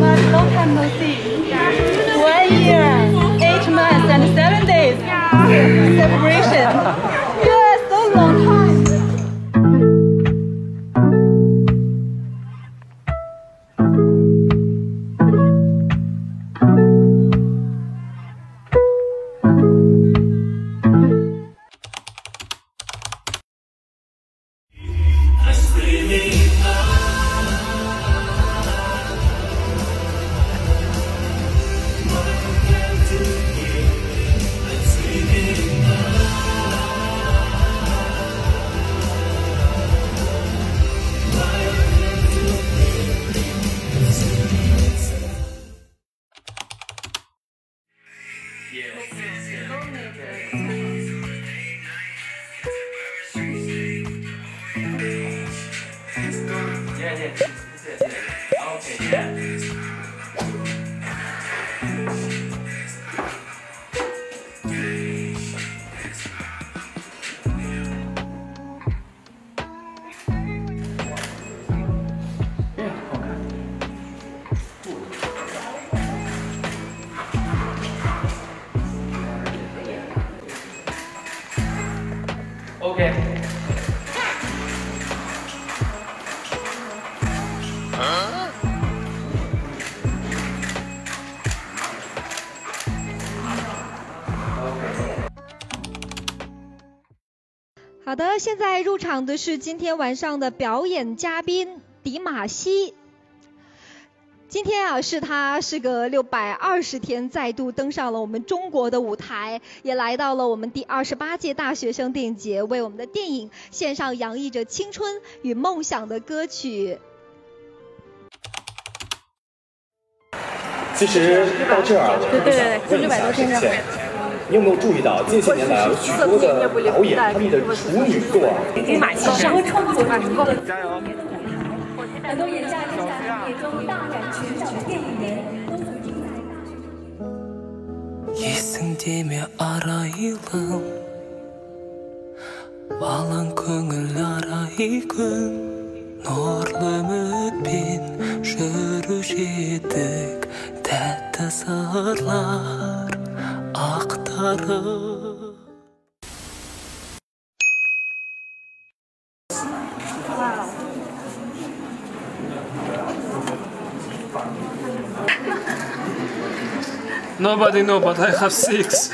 妈，你又看毛衣？乖一点。Yeah. OK。好的，现在入场的是今天晚上的表演嘉宾迪玛希。今天啊，是他时隔六百二十天再度登上了我们中国的舞台，也来到了我们第二十八届大学生电影节，为我们的电影献上洋溢着青春与梦想的歌曲。其实到这儿，对对对，就六百多天前，你有没有注意到近些年来有许多的导演他们的处女作啊？立马上创作成功，加油！很多眼下正在行业中大展拳脚的电影人，都曾精彩大学生。 예승되며 알아이름 балан көңіл арайгүн нұрлы үмітпен жүруші едік тәтті сырлар ақтарып Nobody know, but I have six.